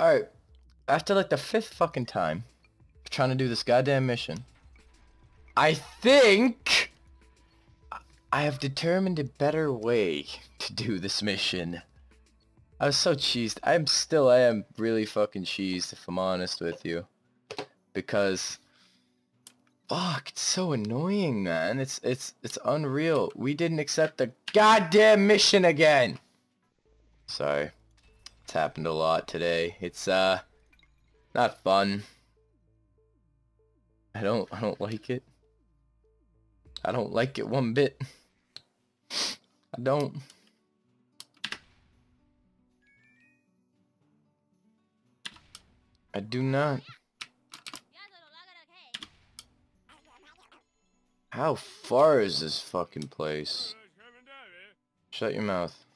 Alright. After like the fifth fucking time trying to do this goddamn mission, I think I have determined a better way to do this mission. I was so cheesed. I'm still, I am really fucking cheesed if I'm honest with you. Because, fuck, it's so annoying, man. It's, it's, it's unreal. We didn't accept the goddamn mission again. Sorry. It's happened a lot today. It's, uh, not fun. I don't, I don't like it. I don't like it one bit. I don't. I do not. How far is this fucking place? Shut your mouth.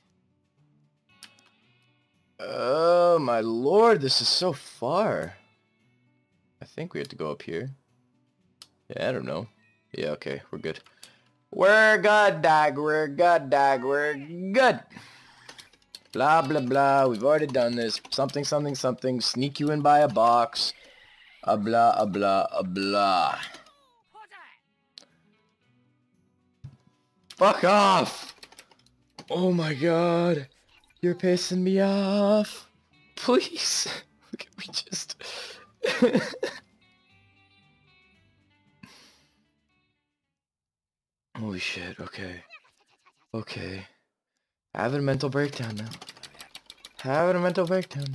Oh my lord, this is so far. I think we have to go up here. Yeah, I don't know. Yeah, okay, we're good. We're good, dog. We're good, dog. We're good. Blah, blah, blah. We've already done this. Something, something, something. Sneak you in by a box. A blah, a blah, a blah. Fuck off! Oh my god. You're pissing me off. Please. Can we just... Holy shit, okay. Okay. Having a mental breakdown now. Having a mental breakdown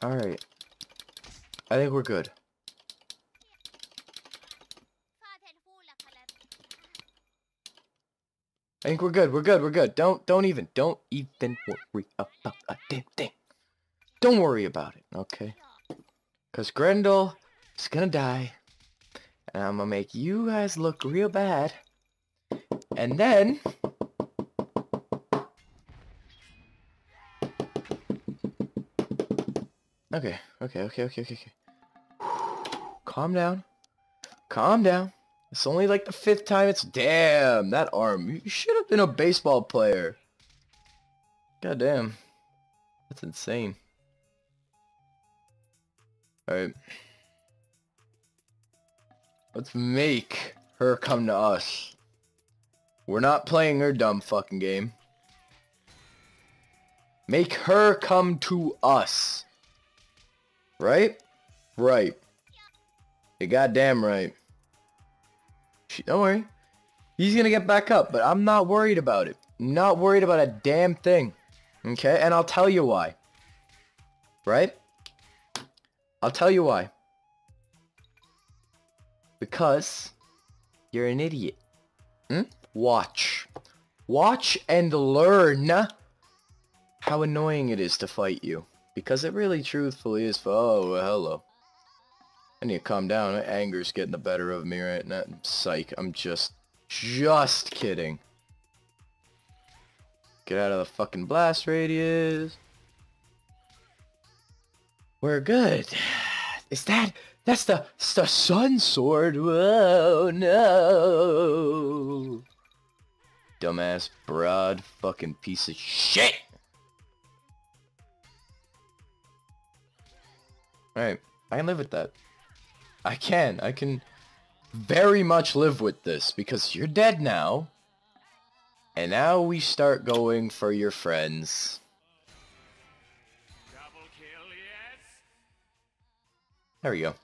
now. Alright. I think we're good. I think we're good, we're good, we're good. Don't, don't even, don't even worry about a damn thing. Don't worry about it, okay? Because Grendel is gonna die. And I'm gonna make you guys look real bad. And then... Okay, okay, okay, okay, okay, okay. Calm down. Calm down. It's only like the fifth time it's... Damn, that arm. You should have been a baseball player. God damn. That's insane. Alright. Let's make her come to us. We're not playing her dumb fucking game. Make her come to us. Right? Right. You goddamn right. Don't worry. He's gonna get back up, but I'm not worried about it. not worried about a damn thing. Okay? And I'll tell you why. Right? I'll tell you why. Because you're an idiot. Hmm? Watch. Watch and learn how annoying it is to fight you. Because it really truthfully is for, oh, hello. I need to calm down. My anger's getting the better of me right now. Psych. I'm just, just kidding. Get out of the fucking blast radius. We're good. Is that... That's the, the sun sword. Whoa, no. Dumbass, broad, fucking piece of shit. Alright, I can live with that. I can. I can very much live with this because you're dead now. And now we start going for your friends. There we go.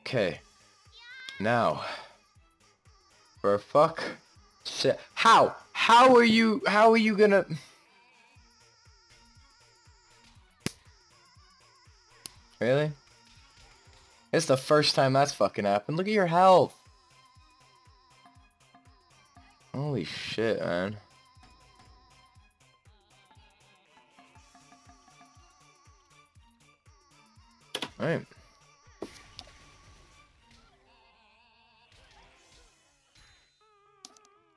Okay. Now. For fuck. Shit. How? How are you, how are you gonna... Really? It's the first time that's fucking happened. Look at your health. Holy shit, man. Alright.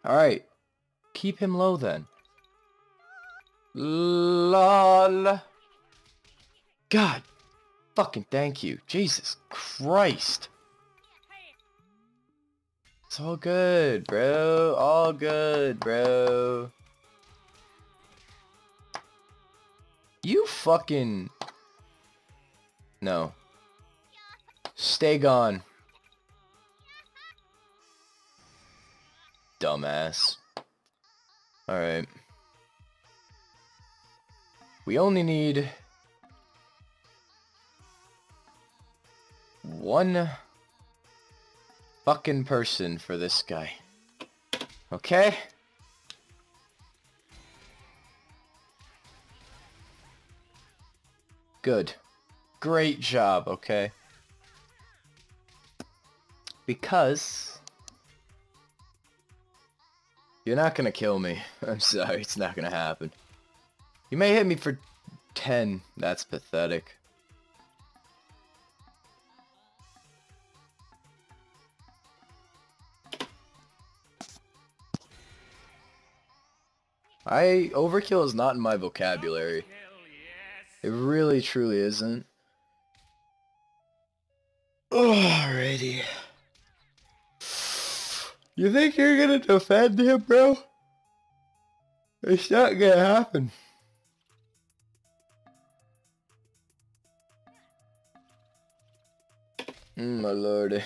Alright. Keep him low then. LOL. God fucking thank you. Jesus Christ. It's all good, bro. All good, bro. You fucking... No. Stay gone. Dumbass. Alright. We only need One... Fucking person for this guy. Okay? Good. Great job, okay? Because... You're not gonna kill me. I'm sorry, it's not gonna happen. You may hit me for 10. That's pathetic. I overkill is not in my vocabulary. It really truly isn't. Alrighty. You think you're gonna defend him, bro? It's not gonna happen. Mm, my lord.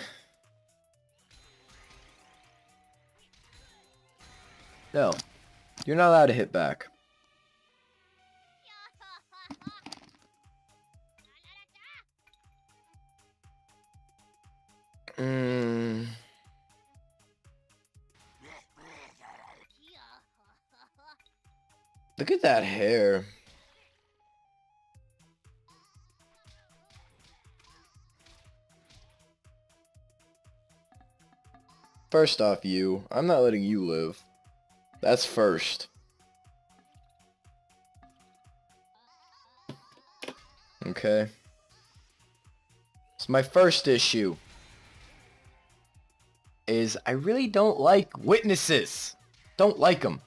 No. You're not allowed to hit back. Mm. Look at that hair. First off, you. I'm not letting you live. That's first. Okay. It's my first issue. Is I really don't like witnesses. Don't like them.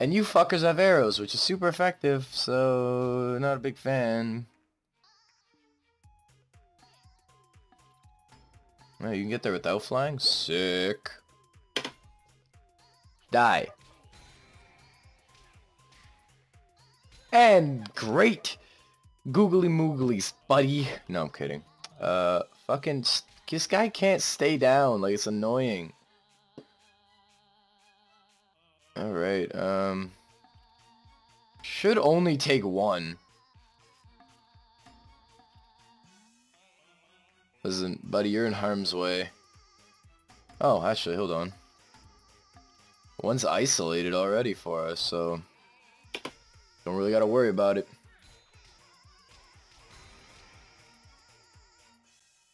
And you fuckers have arrows, which is super effective, so not a big fan. Oh, you can get there without flying? Sick. Die. And great googly mooglies, buddy. No, I'm kidding. Uh, fucking, this guy can't stay down. Like, it's annoying. Alright, um... Should only take one. Listen, buddy, you're in harm's way. Oh, actually, hold on. One's isolated already for us, so... Don't really gotta worry about it.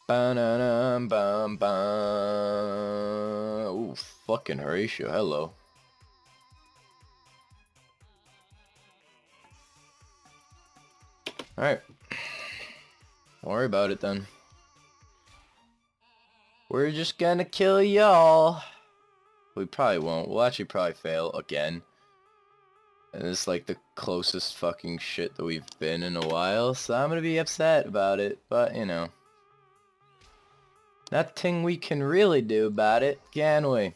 Bum. Ooh, fucking Horatio, hello. Alright. Don't worry about it then. We're just gonna kill y'all. We probably won't. We'll actually probably fail again. And it's like the closest fucking shit that we've been in a while, so I'm gonna be upset about it, but you know. Nothing we can really do about it, can we?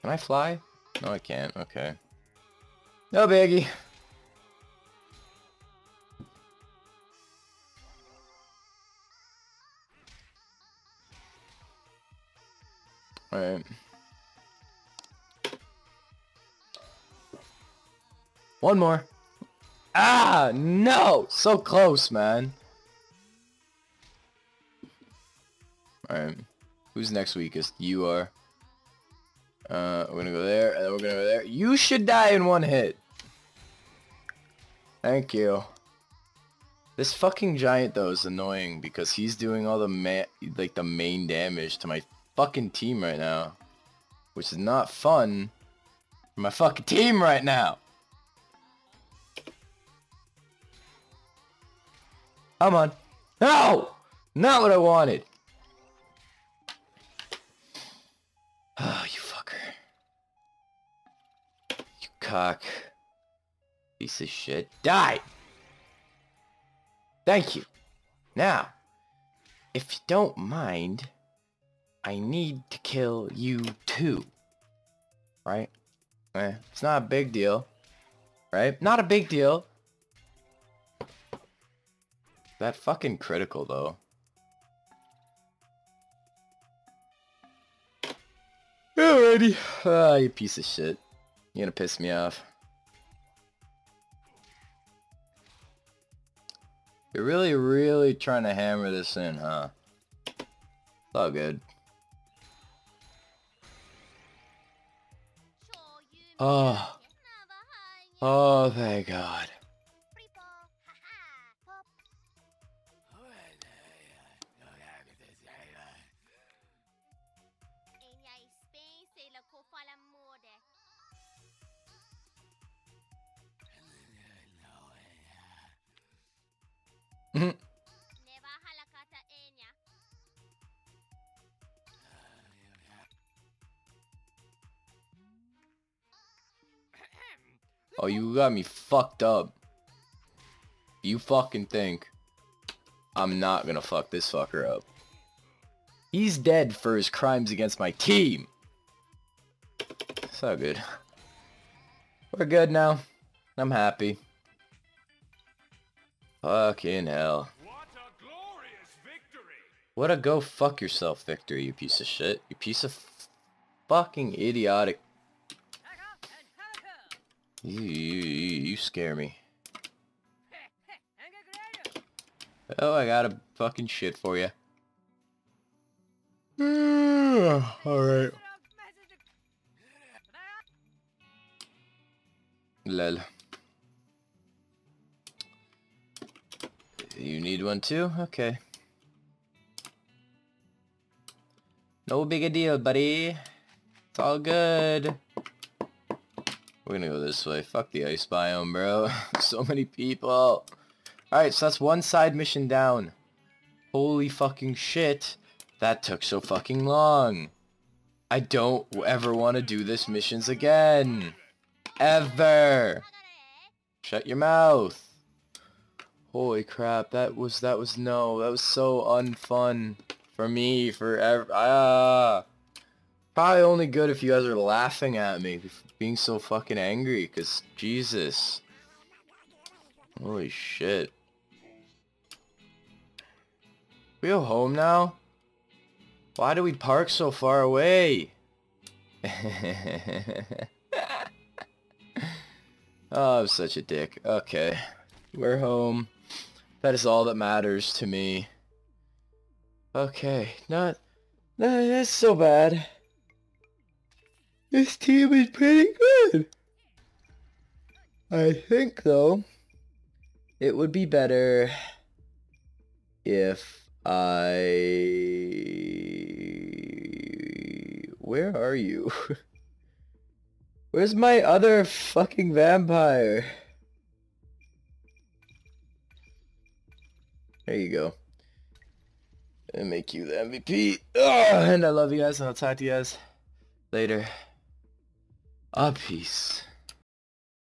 Can I fly? No, I can't. Okay. No biggie. Alright. One more. Ah, no! So close, man. Alright. Who's next weakest? You are. Uh, we're gonna go there, and then we're gonna go there. You should die in one hit. Thank you. This fucking giant though is annoying because he's doing all the ma like the main damage to my fucking team right now. Which is not fun for my fucking team right now. Come on. No! Not what I wanted. Oh, you fucker. You cock. Piece of shit. Die! Thank you. Now, if you don't mind, I need to kill you too. Right? Eh, it's not a big deal. Right? Not a big deal. That fucking critical though. Alrighty. Ah, you piece of shit. You're gonna piss me off. You're really, really trying to hammer this in, huh? It's all good. Oh. Oh, thank God. Mhm. Oh, you got me fucked up. You fucking think I'm not gonna fuck this fucker up. He's dead for his crimes against my team. So good. We're good now. I'm happy. Fucking hell. What a glorious victory! What a go fuck yourself victory, you piece of shit. You piece of fucking idiotic. You, you, you, scare me. Oh, I got a fucking shit for you. Alright. Lol. You need one too? Okay. No big a deal, buddy. It's all good. We're gonna go this way. Fuck the ice biome, bro. so many people. Alright, so that's one side mission down. Holy fucking shit. That took so fucking long. I don't ever want to do this missions again. Ever. Shut your mouth. Holy crap, that was, that was, no, that was so unfun. For me, for ev ah. Probably only good if you guys are laughing at me, being so fucking angry, cause Jesus. Holy shit. We go home now? Why do we park so far away? oh, I'm such a dick. Okay. We're home. That is all that matters to me. Okay, not... Not that's so bad. This team is pretty good. I think, though, it would be better if I... Where are you? Where's my other fucking vampire? There you go. And make you the MVP. Ugh, ah, and I love you guys, and I'll talk to you guys later. A peace.